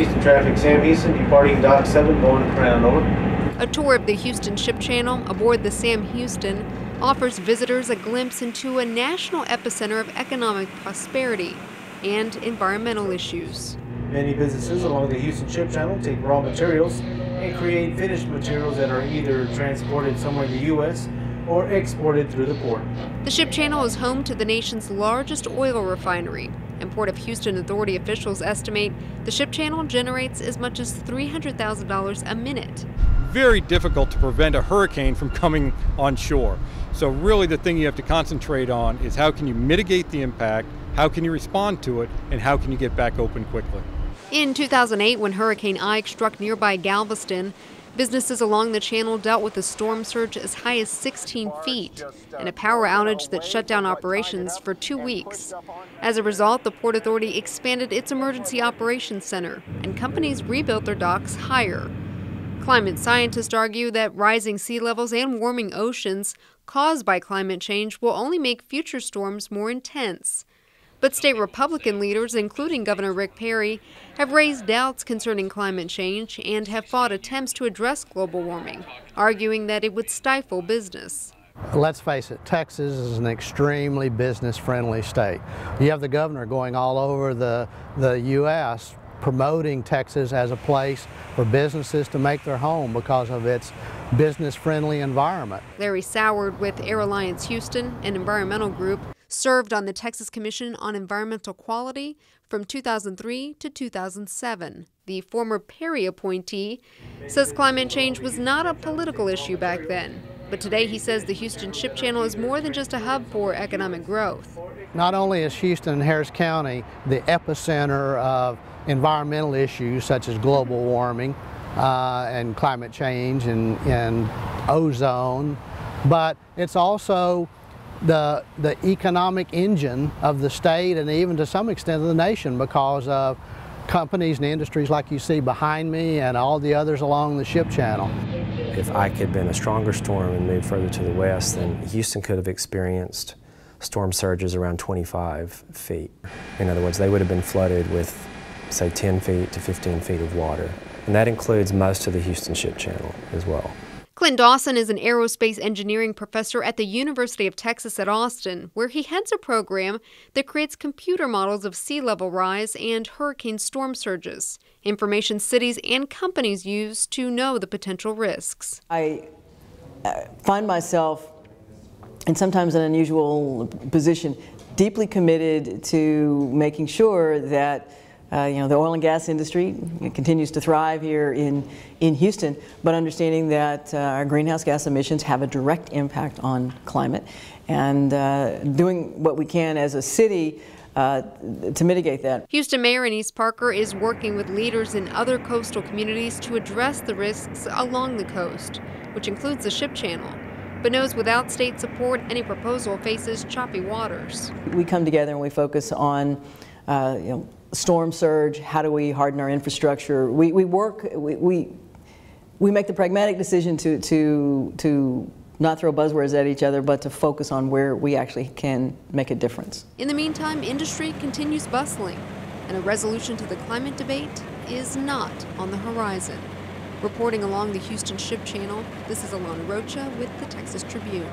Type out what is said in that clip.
Houston traffic, Sam Houston, departing Dock 7, going to Crown, over. A tour of the Houston Ship Channel aboard the Sam Houston offers visitors a glimpse into a national epicenter of economic prosperity and environmental issues. Many businesses along the Houston Ship Channel take raw materials and create finished materials that are either transported somewhere in the U.S. or exported through the port. The Ship Channel is home to the nation's largest oil refinery, and Port of Houston Authority officials estimate the Ship Channel generates as much as $300,000 a minute. Very difficult to prevent a hurricane from coming on shore. So, really, the thing you have to concentrate on is how can you mitigate the impact, how can you respond to it, and how can you get back open quickly. In 2008, when Hurricane Ike struck nearby Galveston, businesses along the channel dealt with a storm surge as high as 16 feet and a power outage that shut down operations for two weeks. As a result, the Port Authority expanded its emergency operations center and companies rebuilt their docks higher. Climate scientists argue that rising sea levels and warming oceans caused by climate change will only make future storms more intense. But state Republican leaders, including Governor Rick Perry, have raised doubts concerning climate change and have fought attempts to address global warming, arguing that it would stifle business. Let's face it, Texas is an extremely business friendly state. You have the governor going all over the, the U.S. promoting Texas as a place for businesses to make their home because of its business friendly environment. Larry Soward with Air Alliance Houston, an environmental group, served on the Texas Commission on Environmental Quality from 2003 to 2007. The former Perry appointee says climate change was not a political issue back then. But today he says the Houston Ship Channel is more than just a hub for economic growth. Not only is Houston and Harris County the epicenter of environmental issues such as global warming uh, and climate change and, and ozone, but it's also the, the economic engine of the state and even to some extent of the nation because of companies and industries like you see behind me and all the others along the ship channel. If Ike had been a stronger storm and moved further to the west, then Houston could have experienced storm surges around 25 feet. In other words, they would have been flooded with, say, 10 feet to 15 feet of water. And that includes most of the Houston Ship Channel as well. Clint Dawson is an aerospace engineering professor at the University of Texas at Austin, where he heads a program that creates computer models of sea level rise and hurricane storm surges, information cities and companies use to know the potential risks. I uh, find myself in sometimes an unusual position, deeply committed to making sure that uh, you know, the oil and gas industry continues to thrive here in, in Houston, but understanding that uh, our greenhouse gas emissions have a direct impact on climate and uh, doing what we can as a city uh, to mitigate that. Houston Mayor Annise Parker is working with leaders in other coastal communities to address the risks along the coast, which includes the ship channel but knows without state support, any proposal faces choppy waters. We come together and we focus on, uh, you know, storm surge, how do we harden our infrastructure? We, we work, we, we, we make the pragmatic decision to, to, to not throw buzzwords at each other, but to focus on where we actually can make a difference. In the meantime, industry continues bustling, and a resolution to the climate debate is not on the horizon. Reporting along the Houston Ship Channel, this is Alana Rocha with the Texas Tribune.